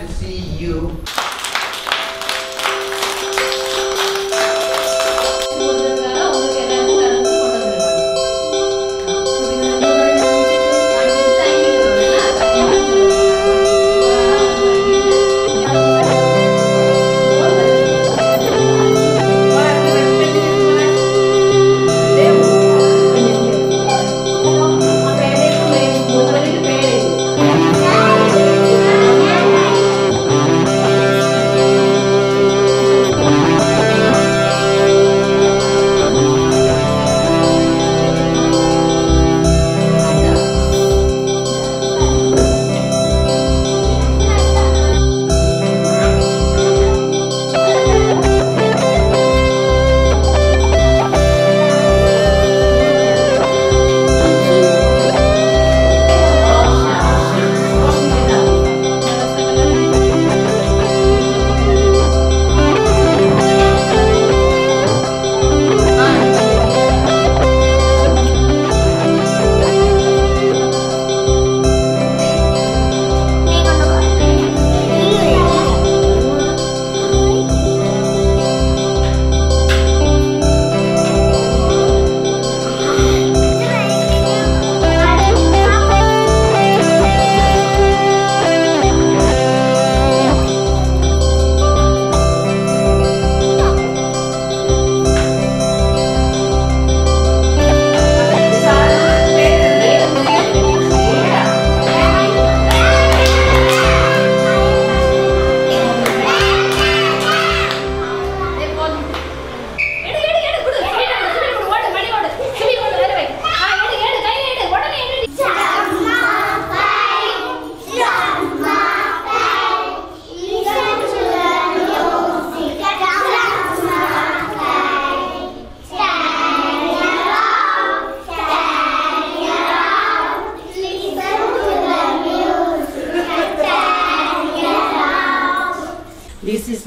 to see you.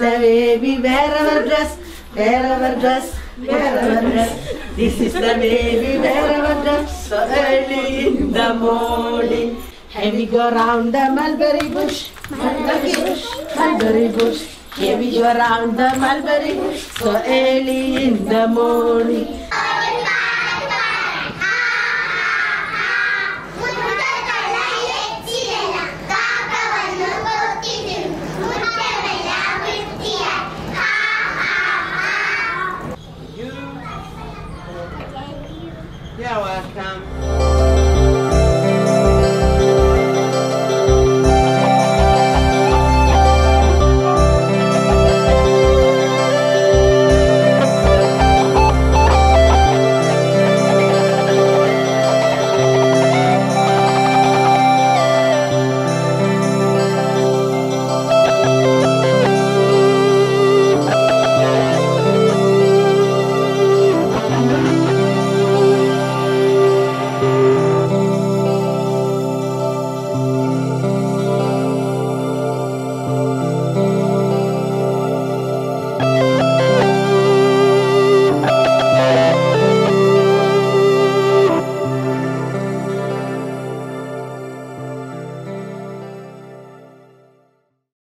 The we wear our dress, wear our dress, wear our dress. This is the we wear our dress so early in the morning. And we go round the mulberry bush, mulberry bush, mulberry bush. Here we go round the mulberry bush so early in the morning. Come.